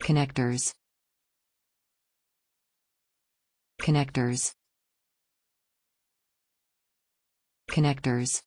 Connectors. Connectors. Connectors.